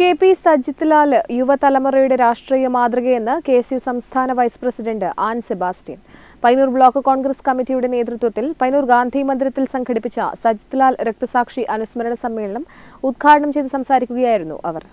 K P Sajith Lal യുവതലമുറയുടെ രാഷ്ട്രീയ മാതൃകയെന്ന് കെ എസ് യു സംസ്ഥാന vice president Ann Sebastian. Painoor block Congress കമ്മിറ്റിയുടെ നേതൃത്വത്തിൽ പൈനൂർ ഗാന്ധി മന്ദിരത്തിൽ സംഘടിപ്പിച്ച സജിത് ലാൽ രക്തസാക്ഷി അനുസ്മരണ സമ്മേളനം ഉദ്ഘാടനം ചെയ്ത് സംസാരിക്കുകയായിരുന്നു അവർ.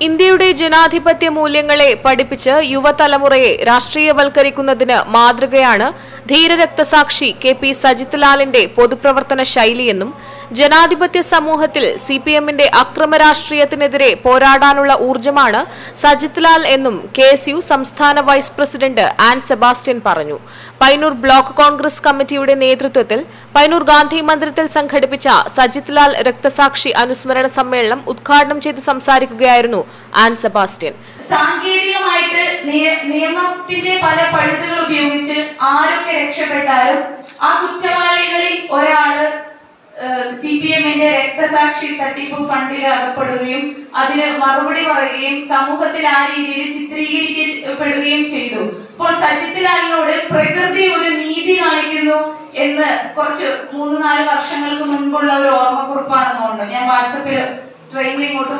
ഇന്ത്യയുടെ ജനാധിപത്യ മൂല്യങ്ങളെ പഠിപ്പിച്ച് യുവതലമുറയെ രാഷ്ട്രീയവൽക്കരിക്കുന്നതിന് മാതൃകയാണ് ധീരരക്തസാക്ഷി കെ പി സജിത് ലാലിന്റെ പൊതുപ്രവർത്തന ശൈലിയെന്നും ജനാധിപത്യ സമൂഹത്തിൽ സി പി എമ്മിന്റെ അക്രമ രാഷ്ട്രീയത്തിനെതിരെ പോരാടാനുള്ള ഊർജമാണ് സജിത് ലാൽ എന്നും കെ എസ് യു സംസ്ഥാന വൈസ് പ്രസിഡന്റ് ആൻ സെബാസ്റ്റ്യൻ പറഞ്ഞു. പൈനൂർ ബ്ലോക്ക് കോൺഗ്രസ് കമ്മിറ്റിയുടെ നേതൃത്വത്തിൽ പൈനൂർ ഗാന്ധി മന്ദിരത്തിൽ സംഘടിപ്പിച്ച സജിത് ലാൽ രക്തസാക്ഷി അനുസ്മരണ സമ്മേളനം ഉദ്ഘാടനം ചെയ്ത് സംസാരിക്കുകയായിരുന്നു ആൻ സെബാസ്റ്റ്യൻ. സാങ്കേതികമായിട്ട് നിയ- നിയമത്തിന്റെ പല പഴുതുകൾ ഉപയോഗിച്ച് ആരൊക്കെ രക്ഷപ്പെട്ടാലും ആ കുറ്റവാളികളിൽ ഒരാൾ സി പി എമ്മിന്റെ രക്തസാക്ഷി തട്ടിപ്പ് ഫണ്ടിൽ അകപ്പെടുകയും അതിന് മറുപടി പറയുകയും സമൂഹത്തിൽ ആ രീതിയിൽ ചിത്രീകരിക്കപ്പെടുകയും ചെയ്തു. അപ്പോൾ സജിത് ലാലിനോട് പ്രകൃതി ഒരു നീതി കാണിക്കുന്നു എന്ന് കുറച്ച് മൂന്ന് നാല് വർഷങ്ങൾക്ക് മുൻപുള്ള ഒരു ഓർമ്മക്കുറിപ്പാണെന്നുണ്ട് ഞാൻ വാട്സപ്പിൽ ട്രെയിനിൽ ഇങ്ങോട്ട്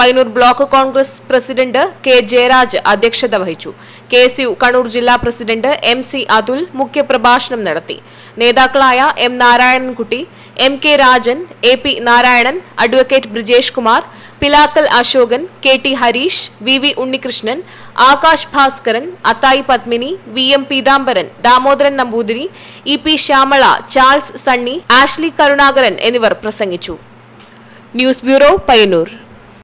Painoor block Congress president K Jayaraj അധ്യക്ഷത വഹിച്ചു. കെ എസ് യു കണ്ണൂർ ജില്ലാ പ്രസിഡന്റ് എം സി അതുൽ മുഖ്യപ്രഭാഷണം നടത്തി. നേതാക്കളായ M Narayanankutty M K Rajan A P Narayanan advocate Brijesh Kumar Pilakkal Ashokan K T Harish V V Unnikrishnan Akash Bhaskaran Athayi Padmini V M Peethambaran Damodaran Namboothiri E P Shyamala Charles Sunny Ashley Karunakaran എന്നിവർ പ്രസംഗിച്ചു. News Bureau, Payanur.